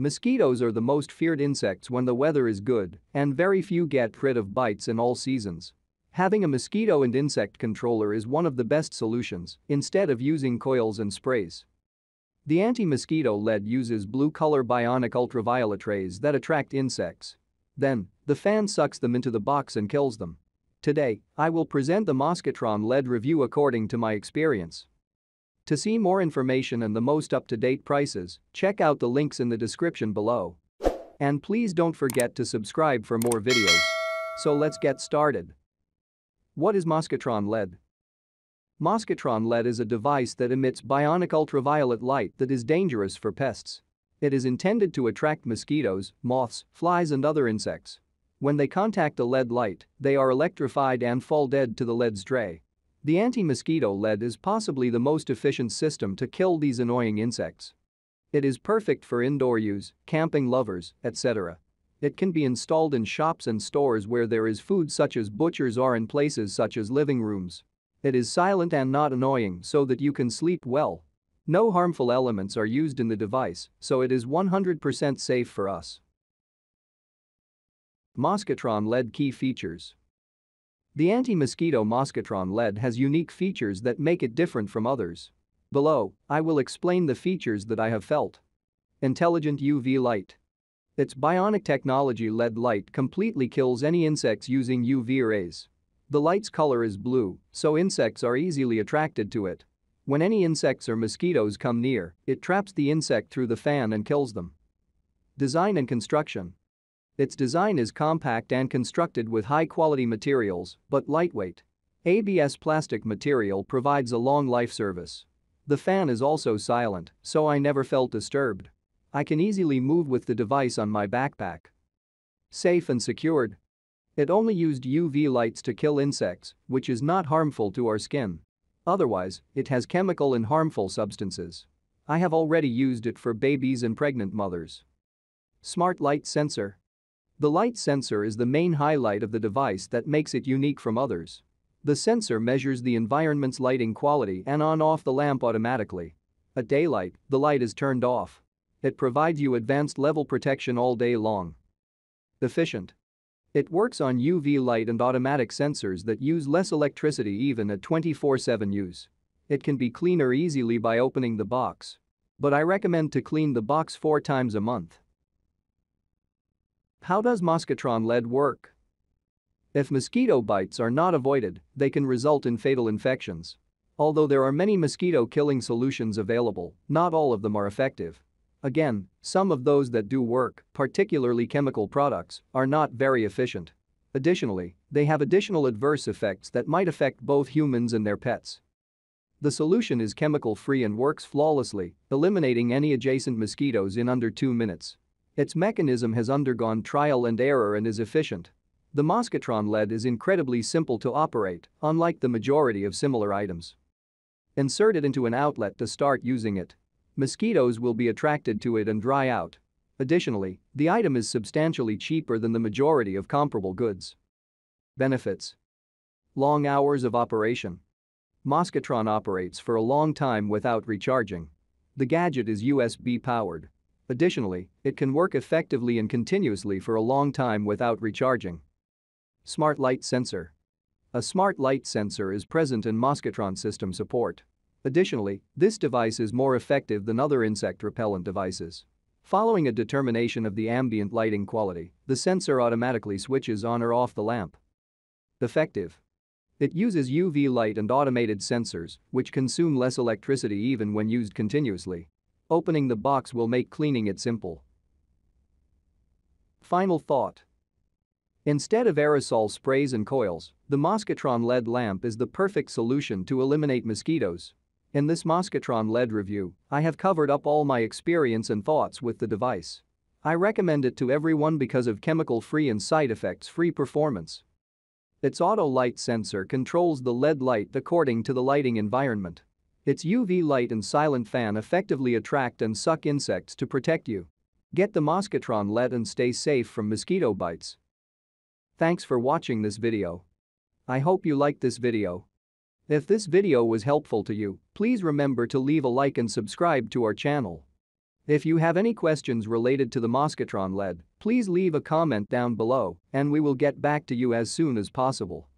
Mosquitoes are the most feared insects when the weather is good, and very few get rid of bites in all seasons. Having a mosquito and insect controller is one of the best solutions instead of using coils and sprays. The anti-mosquito LED uses blue color bionic ultraviolet rays that attract insects. Then, the fan sucks them into the box and kills them. Today, I will present the Moskitron LED review according to my experience. To see more information and the most up-to-date prices, check out the links in the description below. And please don't forget to subscribe for more videos. So let's get started. What is Moskitron LED? Moskitron LED is a device that emits bionic ultraviolet light that is dangerous for pests. It is intended to attract mosquitoes, moths, flies and other insects. When they contact the LED light, they are electrified and fall dead to the LED stray. The anti-mosquito LED is possibly the most efficient system to kill these annoying insects. It is perfect for indoor use, camping lovers, etc. It can be installed in shops and stores where there is food such as butchers or in places such as living rooms. It is silent and not annoying so that you can sleep well. No harmful elements are used in the device, so it is 100% safe for us. Moskitron LED key features. The anti-mosquito Moskitron LED has unique features that make it different from others. Below, I will explain the features that I have felt. Intelligent UV light. Its bionic technology LED light completely kills any insects using UV rays. The light's color is blue, so insects are easily attracted to it. When any insects or mosquitoes come near, it traps the insect through the fan and kills them. Design and construction. Its design is compact and constructed with high-quality materials, but lightweight. ABS plastic material provides a long life service. The fan is also silent, so I never felt disturbed. I can easily move with the device on my backpack. Safe and secured. It only used UV lights to kill insects, which is not harmful to our skin. Otherwise, it has chemical and harmful substances. I have already used it for babies and pregnant mothers. Smart Light Sensor The light sensor is the main highlight of the device that makes it unique from others. The sensor measures the environment's lighting quality and on-off the lamp automatically. At daylight, the light is turned off. It provides you advanced level protection all day long. Efficient it works on UV light and automatic sensors that use less electricity even at 24-7 use. It can be cleaner easily by opening the box. But I recommend to clean the box four times a month. How does Moskitron LED work? If mosquito bites are not avoided, they can result in fatal infections. Although there are many mosquito-killing solutions available, not all of them are effective. Again, some of those that do work, particularly chemical products, are not very efficient. Additionally, they have additional adverse effects that might affect both humans and their pets. The solution is chemical-free and works flawlessly, eliminating any adjacent mosquitoes in under 2 minutes. Its mechanism has undergone trial and error and is efficient. The Moskitron LED is incredibly simple to operate, unlike the majority of similar items. Insert it into an outlet to start using it Mosquitoes will be attracted to it and dry out. Additionally, the item is substantially cheaper than the majority of comparable goods. Benefits Long hours of operation. Moskitron operates for a long time without recharging. The gadget is USB powered. Additionally, it can work effectively and continuously for a long time without recharging. Smart Light Sensor A smart light sensor is present in Moskitron system support. Additionally, this device is more effective than other insect repellent devices. Following a determination of the ambient lighting quality, the sensor automatically switches on or off the lamp. Effective. It uses UV light and automated sensors, which consume less electricity even when used continuously. Opening the box will make cleaning it simple. Final thought. Instead of aerosol sprays and coils, the Moskitron LED lamp is the perfect solution to eliminate mosquitoes, in this Moskitron LED review, I have covered up all my experience and thoughts with the device. I recommend it to everyone because of chemical-free and side effects-free performance. Its auto light sensor controls the LED light according to the lighting environment. Its UV light and silent fan effectively attract and suck insects to protect you. Get the Moskitron LED and stay safe from mosquito bites. Thanks for watching this video. I hope you liked this video if this video was helpful to you, please remember to leave a like and subscribe to our channel. If you have any questions related to the Moskitron LED, please leave a comment down below and we will get back to you as soon as possible.